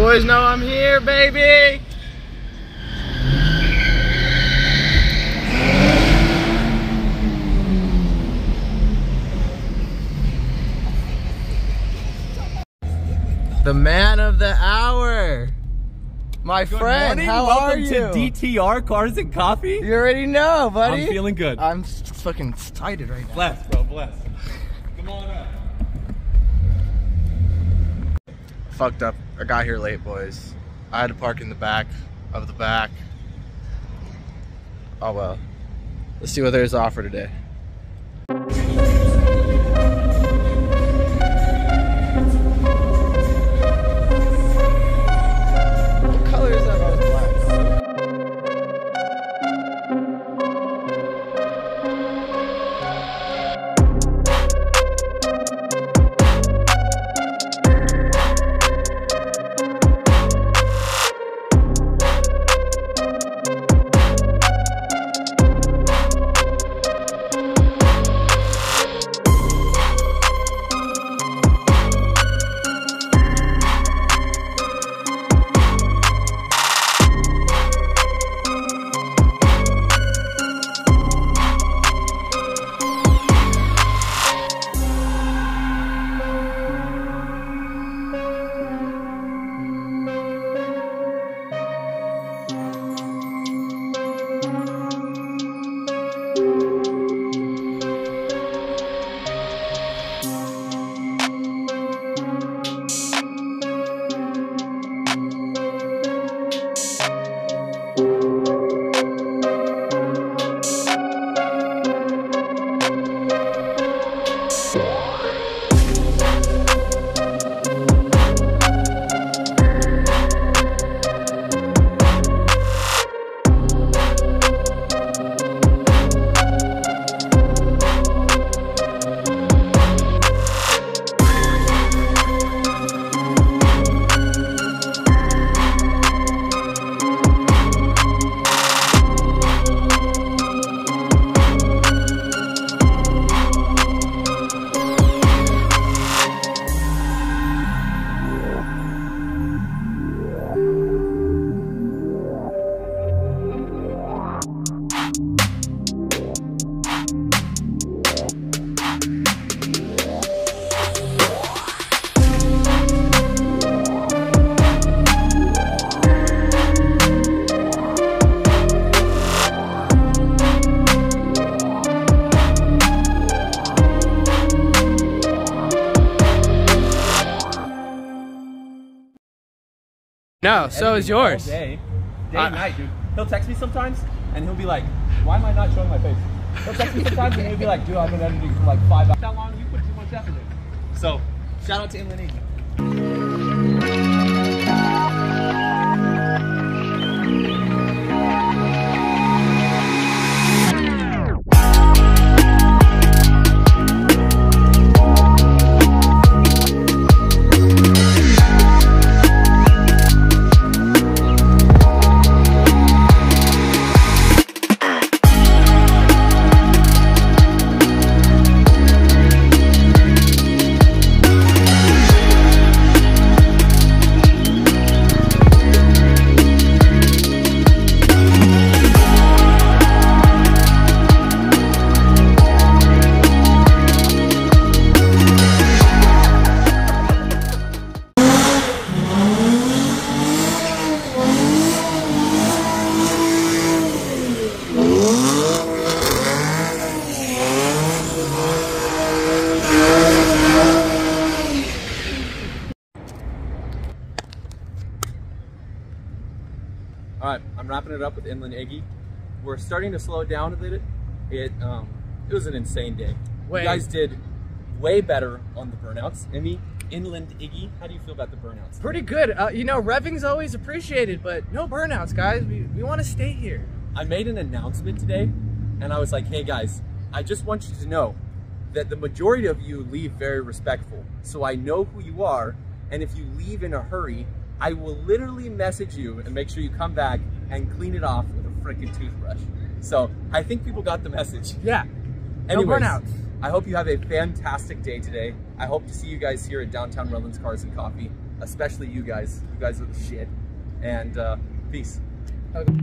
Boys know I'm here, baby. The man of the hour. My friend, morning. how Welcome are you? to DTR Cars and Coffee. you already know, buddy. I'm feeling good. I'm fucking excited right now. Bless, bro, bless. Come on up. Fucked up. I got here late, boys. I had to park in the back of the back. Oh well. Let's see what there's to offer today. No, so is yours. Day, day Uh, and night, dude. He'll text me sometimes, and he'll be like, "Why am I not showing my face?" He'll text me sometimes, and he'll be like, "Dude, I've been editing for like five hours." How long you put too much effort in? So, shout out to Inland Iggy. Wrapping it up with Inland Iggy. We're starting to slow it down a bit. It um, it was an insane day. Wait. You guys did way better on the burnouts. Emmy, Inland Iggy, how do you feel about the burnouts? Pretty good. Uh, you know, revving's always appreciated, but no burnouts, guys. We, we want to stay here. I made an announcement today, and I was like, hey guys, I just want you to know that the majority of you leave very respectful. So I know who you are, and if you leave in a hurry, I will literally message you and make sure you come back and clean it off with a freaking toothbrush. So I think people got the message. Yeah. Anyways, no burnouts. I hope you have a fantastic day today. I hope to see you guys here at downtown Redlands Cars and Coffee, especially you guys. You guys are the shit. And uh, peace. Okay.